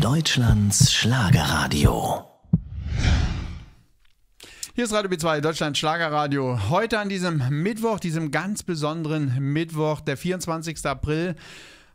Deutschlands Schlagerradio. Hier ist Radio B2, Deutschland Schlagerradio. Heute an diesem Mittwoch, diesem ganz besonderen Mittwoch, der 24. April.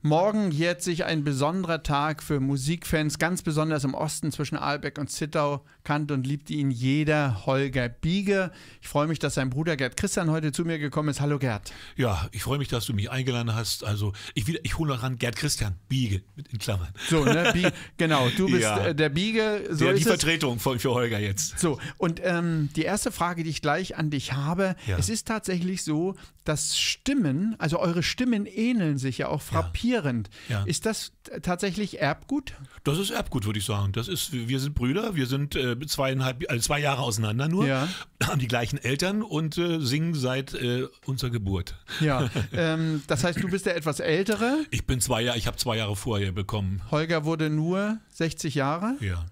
Morgen jährt sich ein besonderer Tag für Musikfans, ganz besonders im Osten zwischen Aalbeck und Zittau. Kannte und liebte ihn jeder, Holger Biege. Ich freue mich, dass sein Bruder Gerd Christian heute zu mir gekommen ist. Hallo Gerd. Ja, ich freue mich, dass du mich eingeladen hast. Also ich, ich hole noch ran, Gerd Christian, Biege, in Klammern. So, ne, Biege, genau, du bist ja. Äh, der Biege. So der, die Vertretung für, für Holger jetzt. So, und ähm, die erste Frage, die ich gleich an dich habe, ja. es ist tatsächlich so, dass Stimmen, also eure Stimmen ähneln sich ja auch frappierend. Ja. Ja. Ist das tatsächlich Erbgut? Das ist Erbgut, würde ich sagen. Das ist, wir sind Brüder, wir sind äh, zweieinhalb, also zwei Jahre auseinander nur, ja. haben die gleichen Eltern und äh, singen seit äh, unserer Geburt. Ja, ähm, das heißt, du bist der etwas ältere. Ich bin zwei Jahre, ich habe zwei Jahre vorher bekommen. Holger wurde nur 60 Jahre. Ja.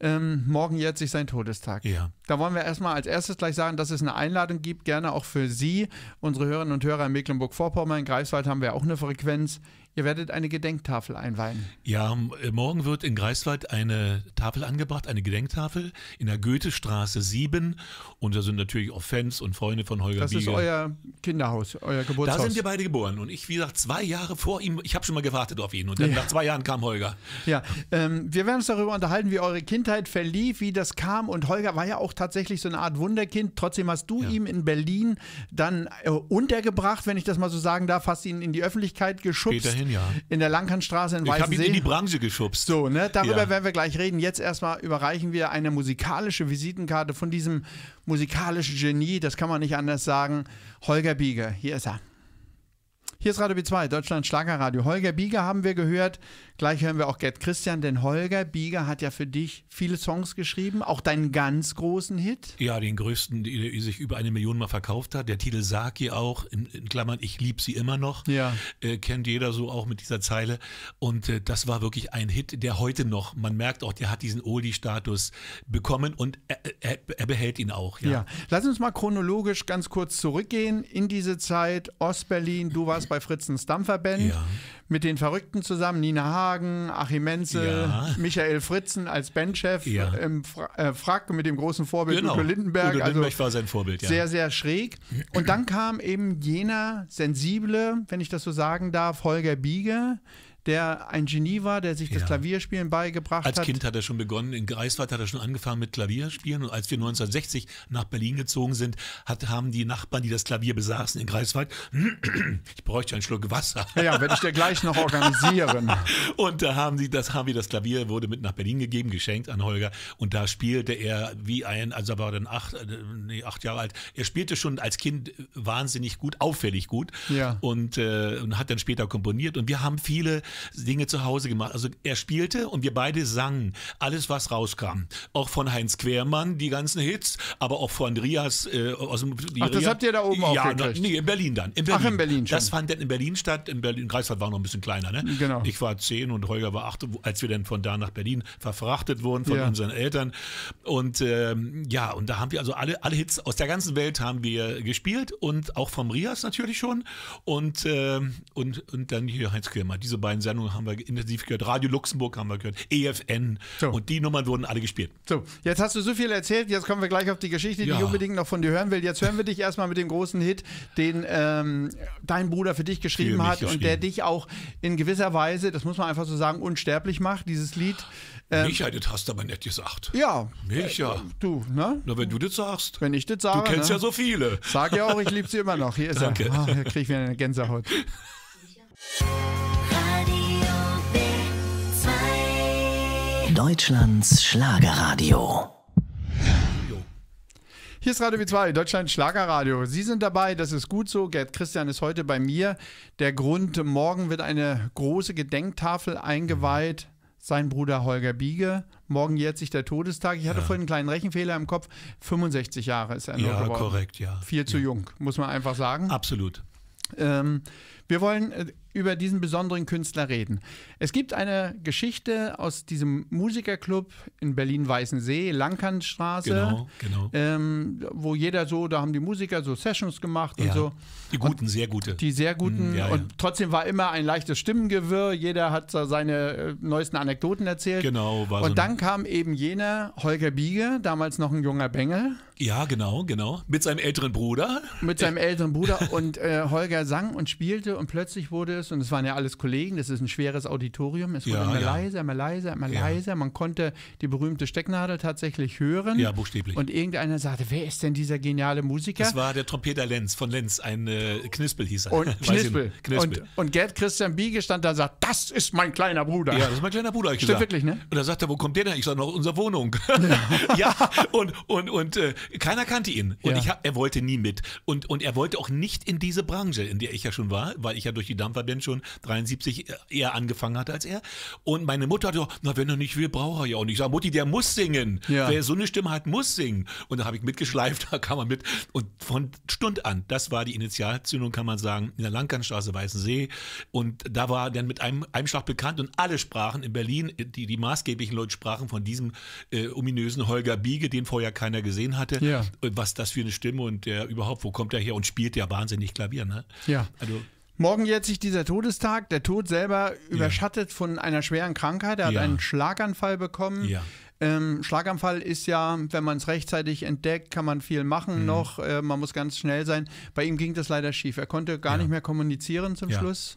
Ähm, morgen jährt sich sein Todestag. Ja. Da wollen wir erstmal als erstes gleich sagen, dass es eine Einladung gibt, gerne auch für Sie, unsere Hörerinnen und Hörer in Mecklenburg-Vorpommern. In Greifswald haben wir auch eine Frequenz. Ihr werdet eine Gedenktafel einweihen. Ja, äh, morgen wird in Greifswald eine Tafel angebracht, eine Gedenktafel in der Goethestraße 7. Und da sind natürlich auch Fans und Freunde von Holger Das Biege. ist euer Kinderhaus, euer Geburtshaus. Da sind wir beide geboren. Und ich, wie gesagt, zwei Jahre vor ihm, ich habe schon mal gewartet auf ihn. Und dann ja. nach zwei Jahren kam Holger. Ja, ähm, wir werden uns darüber unterhalten, wie eure Kindheit verlief, wie das kam. Und Holger war ja auch tatsächlich so eine Art Wunderkind. Trotzdem hast du ja. ihm in Berlin dann äh, untergebracht, wenn ich das mal so sagen darf, hast ihn in die Öffentlichkeit geschubst. Späterhin hin, ja. In der Langkantstraße in Weißensee. Ich habe ihn in die Branche geschubst. So, ne? Darüber ja. werden wir gleich reden. Jetzt erstmal überreichen wir eine musikalische Visitenkarte von diesem musikalischen Genie, das kann man nicht anders sagen. Holger Bieger, hier ist er. Hier ist Radio B2, Deutschland Schlagerradio. Holger Bieger haben wir gehört. Gleich hören wir auch Gerd Christian, denn Holger Bieger hat ja für dich viele Songs geschrieben, auch deinen ganz großen Hit. Ja, den größten, der sich über eine Million mal verkauft hat. Der Titel Saki auch, in, in Klammern, ich liebe sie immer noch. Ja. Äh, kennt jeder so auch mit dieser Zeile. Und äh, das war wirklich ein Hit, der heute noch, man merkt auch, der hat diesen Oldie-Status bekommen und er, er, er, behält ihn auch. Ja. ja, lass uns mal chronologisch ganz kurz zurückgehen in diese Zeit. Ostberlin, du warst bei Fritzens Dampferband. Ja mit den Verrückten zusammen, Nina Hagen, Achim Menzel, ja. Michael Fritzen als Bandchef ja. im Fra äh, Frack mit dem großen Vorbild genau. Udo Lindenberg. Udo Lindenberg also war sein Vorbild, ja. Sehr, sehr schräg. Und dann kam eben jener sensible, wenn ich das so sagen darf, Holger Bieger, der ein Genie war, der sich das ja. Klavierspielen beigebracht als hat. Als Kind hat er schon begonnen, in Greifswald hat er schon angefangen mit Klavierspielen und als wir 1960 nach Berlin gezogen sind, hat, haben die Nachbarn, die das Klavier besaßen in Greifswald, ich bräuchte einen Schluck Wasser. Ja, werde ich dir gleich noch organisieren. und da haben sie, das haben wir, das Klavier wurde mit nach Berlin gegeben, geschenkt an Holger und da spielte er wie ein, also er war dann acht, äh, nee, acht Jahre alt, er spielte schon als Kind wahnsinnig gut, auffällig gut ja. und, äh, und hat dann später komponiert und wir haben viele Dinge zu Hause gemacht. Also er spielte und wir beide sangen alles, was rauskam. Auch von Heinz Quermann, die ganzen Hits, aber auch von Rias äh, aus dem. Ach, das habt ihr da oben ja, aufgekriegt? nee, in Berlin dann. In Berlin. Ach, in Berlin schon. Das fand dann in Berlin statt. In Berlin, Greifswald war noch ein bisschen kleiner, ne? Genau. Ich war zehn und Holger war acht, als wir dann von da nach Berlin verfrachtet wurden von ja. unseren Eltern. Und ähm, ja, und da haben wir also alle, alle Hits aus der ganzen Welt haben wir gespielt und auch vom Rias natürlich schon. Und, äh, und, und dann hier Heinz Quermann. Diese beiden Sendungen haben wir intensiv gehört. Radio Luxemburg haben wir gehört. EFN. So. Und die Nummern wurden alle gespielt. So, jetzt hast du so viel erzählt. Jetzt kommen wir gleich auf die Geschichte, die ja. ich unbedingt noch von dir hören will. Jetzt hören wir dich erstmal mit dem großen Hit, den ähm, dein Bruder für dich geschrieben für hat geschrieben. und der dich auch in gewisser Weise, das muss man einfach so sagen, unsterblich macht, dieses Lied. Ähm, Micha, das hast du aber nicht gesagt. Ja. Micha. Äh, du, ne? Na, wenn du das sagst. Wenn ich das sage. Du kennst ne? ja so viele. Sag ja auch, ich liebe sie immer noch. Hier ist Danke. er. Oh, hier kriege ich wieder eine Gänsehaut. Deutschlands Schlagerradio. Hier ist Radio B2, Deutschland Schlagerradio. Sie sind dabei, das ist gut so. Gerd Christian ist heute bei mir. Der Grund, morgen wird eine große Gedenktafel eingeweiht. Sein Bruder Holger Biege. Morgen jährt sich der Todestag. Ich hatte ja. vorhin einen kleinen Rechenfehler im Kopf. 65 Jahre ist er nur ja, geworden. Korrekt, ja. Viel zu ja. jung, muss man einfach sagen. Absolut. Ähm, Wir wollen äh, über diesen besonderen Künstler reden. Es gibt eine Geschichte aus diesem Musikerclub in Berlin-Weißensee, Langkantstraße, Genau, genau. Ähm, wo jeder so, da haben die Musiker so Sessions gemacht und Ja. so. Die guten, sehr gute. Die sehr guten Mm, ja, ja. und trotzdem war immer ein leichtes Stimmengewirr. Jeder hat so seine äh, neuesten Anekdoten erzählt. Genau, war so Und ein- dann kam eben jener Holger Biege, damals noch ein junger Bengel, ja, genau, genau. Mit seinem älteren Bruder. mit seinem älteren Bruder und äh, Holger sang und spielte und plötzlich wurde es, und es waren ja alles Kollegen, das ist ein schweres Auditorium, es wurde Ja, immer ja. leiser, immer leiser, immer Ja. leiser. Man konnte die berühmte Stecknadel tatsächlich hören. Ja, buchstäblich. Und irgendeiner sagte, wer ist denn dieser geniale Musiker? Das war der Trompeter Lenz von Lenz, ein äh, Knispel hieß er. und Knispel. Knispel. Und, und Gerd Christian Biege stand da und sagt, das ist mein kleiner Bruder. Ja, das ist mein kleiner Bruder, ich Stimmt gesagt. wirklich, ne? Und da sagt er, wo kommt der denn? Ich sage, noch unsere Wohnung. Ja, und, und, und äh, keiner kannte ihn. Und ich hab, er wollte nie mit. Und, und er wollte auch nicht in diese Branche, in der ich ja schon war, weil ich ja durch die Dampferband schon 73 eher angefangen hatte als er. Und meine Mutter hat gesagt, na, wenn er nicht will, braucht er ja auch nicht. Ich sage, Mutti, der muss singen. Ja. Wer so eine Stimme hat, muss singen. Und da habe ich mitgeschleift, da kam er mit. Und von Stund an, das war die Initialzündung, kann man sagen, in der Langkantstraße, Weißensee. Und da war dann mit einem, einem Schlag bekannt und alle sprachen in Berlin, die, die maßgeblichen Leute sprachen von diesem äh, ominösen Holger Biege, den vorher keiner gesehen hatte. Ja. Was das für eine Stimme und der überhaupt, wo kommt er her und spielt ja wahnsinnig Klavier, ne? Ja. Also, Morgen jährt sich dieser Todestag. Der Tod selber überschattet von einer schweren Krankheit. Er hat Ja. einen Schlaganfall bekommen. Ja. Ähm, Schlaganfall ist ja, wenn man es rechtzeitig entdeckt, kann man viel machen Mhm. noch. Äh, man muss ganz schnell sein. Bei ihm ging das leider schief. Er konnte gar Ja. nicht mehr kommunizieren zum Ja. Schluss.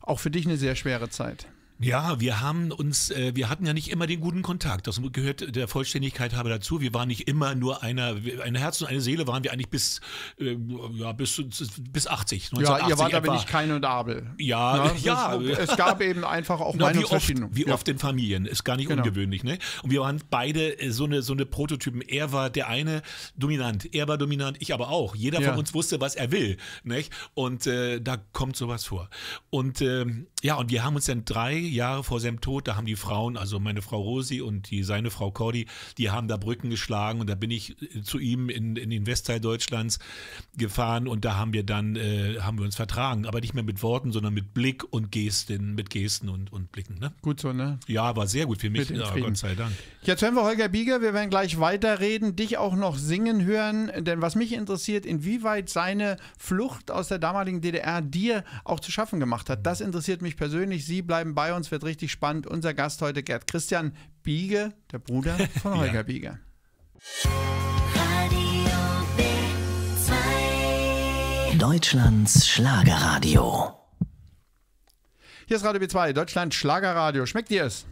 Auch für dich eine sehr schwere Zeit. Ja, wir haben uns, äh, wir hatten ja nicht immer den guten Kontakt. Das gehört der Vollständigkeit habe dazu. Wir waren nicht immer nur einer, ein Herz und eine Seele waren wir eigentlich bis, äh, ja, bis, bis 80. Ja, 1980 ihr wart aber nicht Kain und Abel. Ja, das- ja. Es gab eben einfach auch Na, wie oft, wie Ja. oft in Familien, ist gar nicht Genau. ungewöhnlich. Ne? Und wir waren beide äh, so eine, so eine Prototypen. Er war der eine dominant, er war dominant, ich aber auch. Jeder Ja. von uns wusste, was er will. Nicht? Und äh, da kommt sowas vor. Und ähm, ja, und wir haben uns dann drei Jahre vor seinem Tod, da haben die Frauen, also meine Frau Rosi und die, seine Frau Cordy, die haben da Brücken geschlagen und da bin ich äh, zu ihm in, in den Westteil Deutschlands gefahren und da haben wir dann, äh, haben wir uns vertragen, aber nicht mehr mit Worten, sondern mit Blick und Gesten, mit Gesten und, und Blicken. Ne? Gut so, ne? Ja, war sehr gut für mich. Ja. Gott sei Dank. Jetzt hören wir Holger Bieger, wir werden gleich weiterreden, dich auch noch singen hören, denn was mich interessiert, inwieweit seine Flucht aus der damaligen DDR dir auch zu schaffen gemacht hat, das interessiert mich persönlich. Sie bleiben bei uns, wird richtig spannend. Unser Gast heute Gerd Christian Biege, der Bruder von Holger Ja. B2. Deutschlands Schlagerradio. Hier ist Radio B2, Deutschland Schlagerradio. Schmeckt dir es?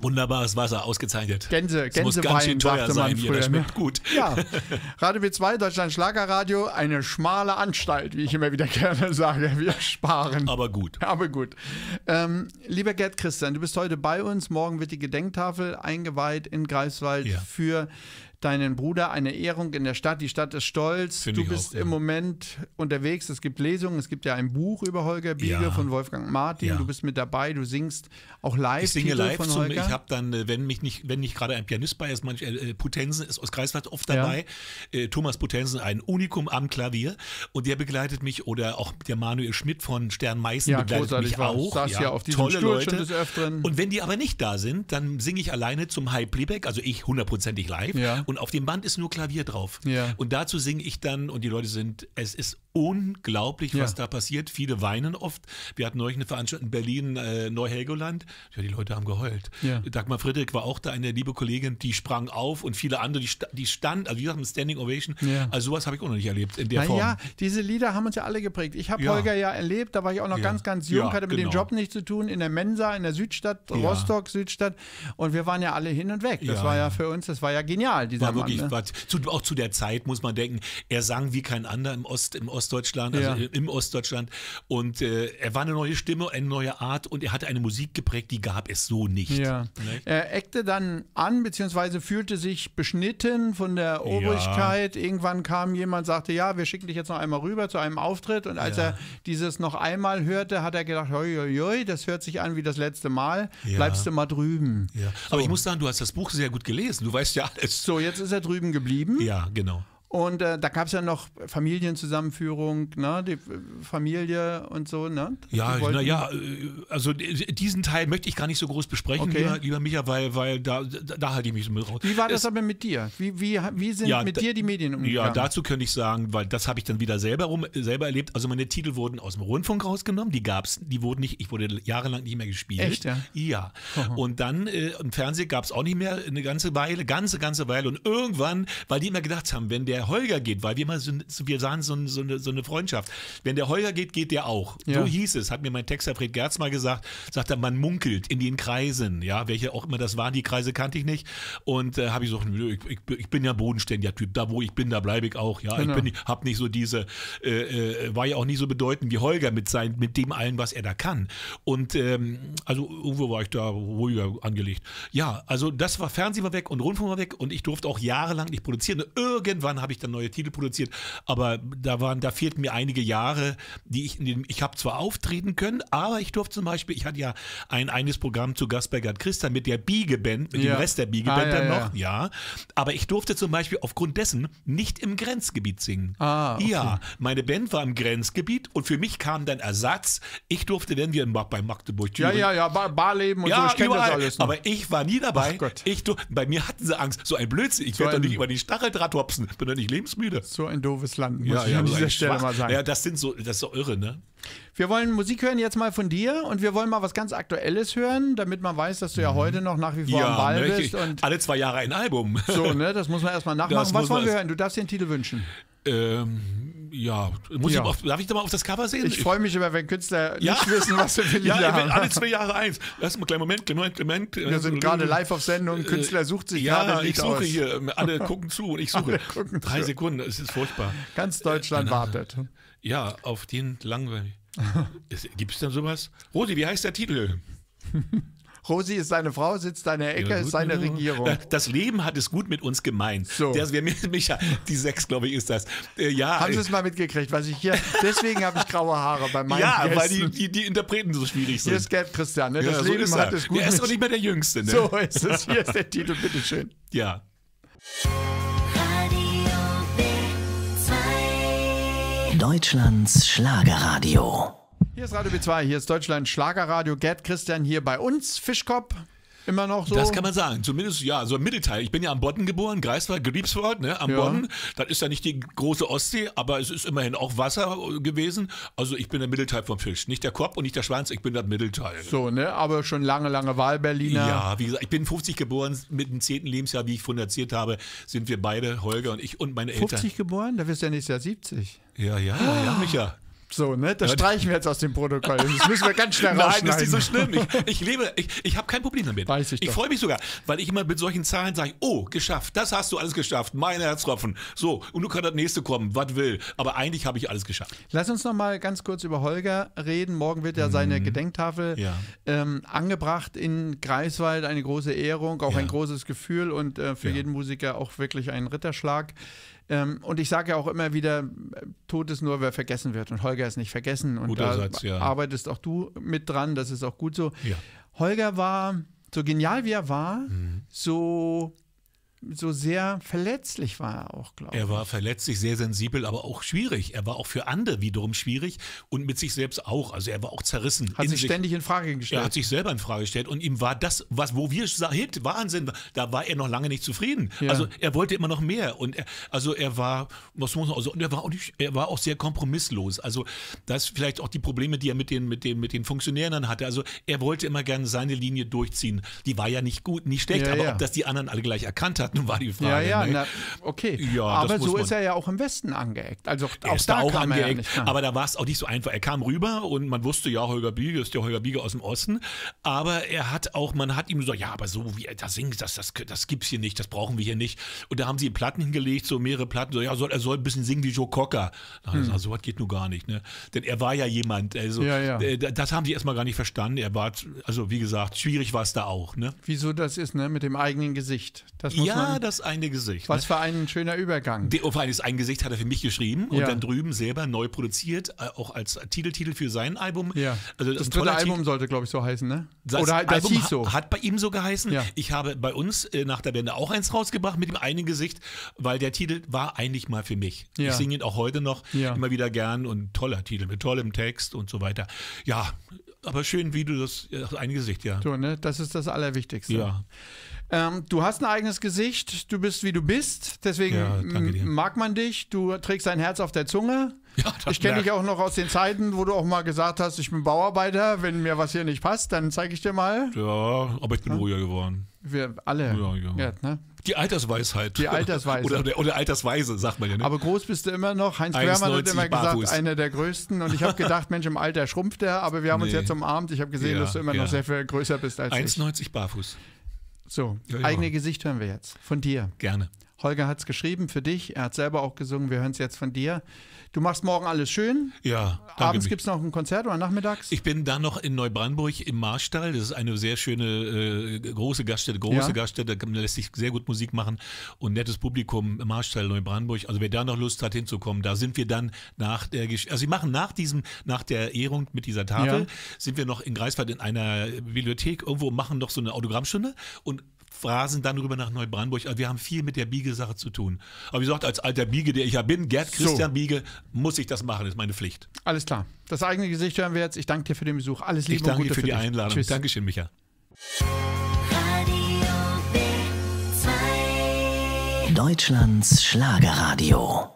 Wunderbares Wasser, ausgezeichnet. Gänse, Es muss ganz schön Gänsewein, teuer sagte man sein hier, früher. das ne? schmeckt gut. Ja, Radio B2, Deutschland Schlagerradio, eine schmale Anstalt, wie ich immer wieder gerne sage. Wir sparen. Aber gut. Aber gut. Ähm, lieber Gerd Christian, du bist heute bei uns. Morgen wird die Gedenktafel eingeweiht in Greifswald Ja. für deinen Bruder. Eine Ehrung in der Stadt. Die Stadt ist stolz. Finde du bist auch, ja. im Moment unterwegs. Es gibt Lesungen. Es gibt ja ein Buch über Holger Biege Ja. von Wolfgang Martin. Ja. Du bist mit dabei. Du singst auch live. Ich singe Titel live von zum, Holger. ich habe dann, äh, wenn mich nicht, wenn nicht gerade ein Pianist bei ist, manch, äh, Putensen ist aus Greifswald oft dabei. Äh, Thomas Putensen, ein Unikum am Klavier und der begleitet mich oder auch der Manuel Schmidt von Stern Meißen Ja, begleitet mich war. auch. Saß ja auf tolle Stuhl Leute. des Öfteren. Und wenn die aber nicht da sind, dann singe ich alleine zum High Playback, also ich hundertprozentig live Ja. Und auf dem Band ist nur Klavier drauf. Ja. Und dazu singe ich dann und die Leute sind, es ist unglaublich, Ja. was da passiert. Viele weinen oft. Wir hatten neulich eine Veranstaltung in Berlin, äh, Neu-Helgoland. Ja, die Leute haben geheult. Ja. Dagmar Friedrich war auch da, eine liebe Kollegin, die sprang auf und viele andere, die, die stand, also gesagt, ein Standing Ovation. Ja. Also sowas habe ich auch noch nicht erlebt in der Form. Naja, diese Lieder haben uns ja alle geprägt. Ich habe Ja. Holger ja erlebt, da war ich auch noch Ja. ganz, ganz jung, Ja, hatte mit dem genau. Job nichts zu tun, in der Mensa, in der Südstadt, Ja. Rostock, Südstadt. Und wir waren ja alle hin und weg. Das Ja, war ja ja. für uns, das war ja genial, dieser War Mann. wirklich, ne? war zu, auch zu der Zeit muss man denken, er sang wie kein anderer im, Ost, im Ostdeutschland, also Ja. im Ostdeutschland. Und äh, er war eine neue Stimme, eine neue Art und er hatte eine Musik geprägt, die gab es so nicht. Ja. Nicht? Er eckte dann an, beziehungsweise fühlte sich beschnitten von der Obrigkeit. Irgendwann kam jemand, sagte, ja, wir schicken dich jetzt noch einmal rüber zu einem Auftritt. Und als Ja. er dieses noch einmal hörte, hat er gedacht, hoi, hoi, hoi, das hört sich an wie das letzte Mal. Ja. Bleibst du mal drüben. Ja. Aber ich muss sagen, du hast das Buch sehr gut gelesen. Du weißt ja alles. So, jetzt ist er drüben geblieben. Ja, genau. Und äh, da gab es ja noch Familienzusammenführung, ne? die Familie und so. Ne? Ja, naja, äh, also diesen Teil möchte ich gar nicht so groß besprechen, okay. lieber, lieber Micha, weil, weil da, da, da halte ich mich so mit raus. Wie war das es, aber mit dir? Wie, wie, wie sind ja, mit dir die Medien umgegangen? Ja, dazu könnte ich sagen, weil das habe ich dann wieder selber, rum, selber erlebt. Also meine Titel wurden aus dem Rundfunk rausgenommen, die gab es, die wurden nicht, ich wurde jahrelang nicht mehr gespielt. Echt, ja? Ja. Und dann äh, im Fernsehen gab es auch nicht mehr eine ganze Weile, ganze, ganze Weile. Und irgendwann, weil die immer gedacht haben, wenn der Holger geht, weil wir mal so, wir sahen so, so, eine, so eine Freundschaft, wenn der Holger geht, geht der auch. Ja. So hieß es, hat mir mein Texter Fred Gerz mal gesagt, sagt er, man munkelt in den Kreisen, ja, welche auch immer das waren, die Kreise kannte ich nicht. Und äh, habe ich so, ich, ich, ich, bin ja bodenständiger Typ, da wo ich bin, da bleibe ich auch, ja. Genau. Ich bin, hab nicht so diese, äh, äh, war ja auch nicht so bedeutend wie Holger mit sein, mit dem allen, was er da kann. Und ähm, also irgendwo war ich da ruhiger angelegt. Ja, also das war Fernsehen war weg und Rundfunk war weg und ich durfte auch jahrelang nicht produzieren. Irgendwann habe ich dann neue Titel produziert, aber da waren, da fehlten mir einige Jahre, die ich in den, ich habe zwar auftreten können, aber ich durfte zum Beispiel, ich hatte ja ein eigenes Programm zu Gast bei Gerd Christa mit der Biegeband, mit ja. dem Rest der Biegeband ah, ja, dann noch, ja. ja. Aber ich durfte zum Beispiel aufgrund dessen nicht im Grenzgebiet singen. Ah, okay. Ja, meine Band war im Grenzgebiet und für mich kam dann Ersatz. Ich durfte dann wieder bei Magdeburg Ja, ja, ja, Bar Barleben und ja, so, ich kenne das alles. Noch. Aber ich war nie dabei. Ich, bei mir hatten sie Angst. So ein Blödsinn. Ich so werde doch nicht über die Stacheldraht hopsen. Bin doch nicht lebensmüde. So ein doofes Land, muss ja, ich ja, an dieser Stelle mal sagen. Ja, das sind so, das ist so irre, ne? Wir wollen Musik hören jetzt mal von dir und wir wollen mal was ganz Aktuelles hören, damit man weiß, dass du ja mhm. heute noch nach wie vor ja, am Ball ne, bist. Und alle zwei Jahre ein Album. So, ne, das muss man erstmal nachmachen. Das was wollen wir hören? Du darfst den Titel wünschen. Ähm, ja, muss ja. Ich auf, darf ich da mal auf das Cover sehen? Ich, ich freue mich immer, wenn Künstler ja? nicht wissen, was wir für Lieder ja, haben. alle zwei Jahre eins. Lass mal, kleinen Moment, Clement, Clement. Wir sind gerade live auf Sendung, äh, Künstler sucht sich ja, gerade ich suche aus. hier, alle gucken zu und ich suche. Drei zu. Sekunden, es ist furchtbar. Ganz Deutschland äh, wartet. Ja, auf den langweilig. Gibt es denn sowas? Rosi, wie heißt der Titel? Rosi ist seine Frau, sitzt an der Ecke, ja, ist seine Regierung. Äh, das Leben hat es gut mit uns gemeint. So. Der, wir, Micha, die sechs, glaube ich, ist das. Äh, ja, Haben Sie es mal mitgekriegt, was ich hier, deswegen habe ich graue Haare bei meinen Ja, Gästen. weil die, die, die, Interpreten so schwierig sind. Hier ist Gerd Christian, ne? das ja, so Leben hat es gut Der ist doch nicht mehr der Jüngste. Ne? So ist es, hier ist der Titel, bitteschön. Ja. Deutschlands Schlagerradio. Hier ist Radio B2, hier ist Deutschland Schlagerradio. Gerd Christian hier bei uns, Fischkopf. Immer noch so? Das kann man sagen. Zumindest, ja, so im Mittelteil. Ich bin ja am Bodden geboren, Greifswald, Griebswald, ne, am ja. Bodden. Das ist ja nicht die große Ostsee, aber es ist immerhin auch Wasser gewesen. Also ich bin der Mittelteil vom Fisch. Nicht der Kopf und nicht der Schwanz, ich bin das Mittelteil. So, ne, aber schon lange, lange Wahlberliner. Ja, wie gesagt, ich bin 50 geboren, mit dem 10. Lebensjahr, wie ich vorhin erzählt habe, sind wir beide, Holger und ich und meine 50 Eltern. 50 geboren? Da wirst du ja nächstes Jahr 70. Ja, ja, ja, ja, Micha. So, ne? Das streichen wir jetzt aus dem Protokoll. Das müssen wir ganz schnell rausschneiden. Nein, das ist nicht so schlimm. Ich, ich lebe, ich, ich habe kein Problem damit. Weiß ich ich freue mich sogar, weil ich immer mit solchen Zahlen sage, oh, geschafft, das hast du alles geschafft, meine Herztropfen. So, und du kannst das nächste kommen, was will. Aber eigentlich habe ich alles geschafft. Lass uns noch mal ganz kurz über Holger reden. Morgen wird ja seine mhm. Gedenktafel ja. ähm, angebracht in Greifswald. Eine große Ehrung, auch ja. ein großes Gefühl und äh, für ja. jeden Musiker auch wirklich ein Ritterschlag. Ähm, und ich sage ja auch immer wieder, Tod ist nur, wer vergessen wird. Und Holger ist nicht vergessen. Und Guter da Satz, ja. arbeitest auch du mit dran. Das ist auch gut so. Ja. Holger war, so genial wie er war, mhm. so so sehr verletzlich war er auch, glaube ich. Er war verletzlich, sehr sensibel, aber auch schwierig. Er war auch für andere wiederum schwierig und mit sich selbst auch. Also er war auch zerrissen. Hat sich ständig in Frage gestellt. Er hat sich selber in Frage gestellt und ihm war das, was wo wir sagen, Wahnsinn, da war er noch lange nicht zufrieden. Ja. Also er wollte immer noch mehr und er, also er war, was muss man also, er war auch nicht, er war auch sehr kompromisslos. Also das vielleicht auch die Probleme, die er mit den mit den mit den Funktionären dann hatte. Also er wollte immer gerne seine Linie durchziehen. Die war ja nicht gut, nicht schlecht, ja, aber ja. ob das die anderen alle gleich erkannt hatten war die Frage. Ja, ja, ne? na, okay. Ja, aber so ist er ja auch im Westen angeeckt. Also er auch ist da auch angeeckt. Ja aber da war es auch nicht so einfach. Er kam rüber und man wusste, ja, Holger Biege ist der Holger Biege aus dem Osten. Aber er hat auch, man hat ihm gesagt, ja, aber so wie er da singt, das, das, das gibt's hier nicht, das brauchen wir hier nicht. Und da haben sie Platten hingelegt, so mehrere Platten, so, ja, soll, er soll ein bisschen singen wie Joe Cocker. Da hm. so was geht nur gar nicht, ne? Denn er war ja jemand, also ja, ja. Äh, das haben sie erstmal gar nicht verstanden. Er war, also wie gesagt, schwierig war es da auch, ne? Wieso das ist, ne? Mit dem eigenen Gesicht. Das muss ja, Ja, das eine Gesicht. Was ne? für ein schöner Übergang. Der, vor allem das ein Gesicht hat er für mich geschrieben und Ja. dann drüben selber neu produziert, äh, auch als Titeltitel für sein Album. ja. Also das ein dritte Album sollte, glaube ich, so heißen, ne? Das Oder das Album hieß so. ha- hat bei ihm so geheißen. Ja. Ich habe bei uns äh, nach der Wende auch eins rausgebracht mit dem einen Gesicht, weil der Titel war eigentlich mal für mich. Ja. Ich singe ihn auch heute noch immer wieder gern und toller Titel mit tollem Text und so weiter. Ja, aber schön, wie du das, ja, das eine Gesicht, ja. So, ne? Das ist das Allerwichtigste. Ja, Ähm, du hast ein eigenes Gesicht, du bist wie du bist, deswegen Ja, mag man dich, du trägst dein Herz auf der Zunge. ja Ich kenne dich auch noch aus den Zeiten, wo du auch mal gesagt hast, ich bin Bauarbeiter, wenn mir was hier nicht passt, dann zeige ich dir mal. Ja, aber ich bin ruhiger geworden. Wir alle. Ja, ja. Gerd, ne? Die Altersweisheit. Die Altersweise. oder, oder, oder Altersweise, sagt man ja. Ne? Aber groß bist du immer noch. Heinz Quermann hat 1,90 immer gesagt, barfuß. einer der größten. Und ich habe gedacht, Mensch, im Alter schrumpft er, aber wir haben uns Nee. jetzt umarmt. Ich habe gesehen, Ja, dass du immer ja. noch sehr viel größer bist als ich. 1,90 barfuß. So, Ja, ja. eigene Gesicht hören wir jetzt. Von dir. Gerne. Holger hat es geschrieben für dich. Er hat selber auch gesungen. Wir hören es jetzt von dir. Du machst morgen alles schön. Ja, Abends gibt es noch ein Konzert oder nachmittags? Ich bin dann noch in Neubrandenburg im Marstall. Das ist eine sehr schöne äh, große Gaststätte, große Ja. Gaststätte. Da lässt sich sehr gut Musik machen und nettes Publikum im Marstall Neubrandenburg. Also wer da noch Lust hat hinzukommen, da sind wir dann nach der Gesch also sie machen nach diesem nach der Ehrung mit dieser Tafel Ja. sind wir noch in Greifswald in einer Bibliothek irgendwo machen noch so eine Autogrammstunde und phrasen dann rüber nach Neubrandenburg. Also wir haben viel mit der Biege-Sache zu tun. Aber wie gesagt, als alter Biege, der ich ja bin, Gerd Christian Biege, muss ich das machen, ist meine Pflicht. Alles klar. Das eigene Gesicht hören wir jetzt. Ich danke dir für den Besuch. Alles Liebe Ich danke und Gute dir für die dich. Einladung. Tschüss. Dankeschön, Micha. Deutschlands Schlagerradio.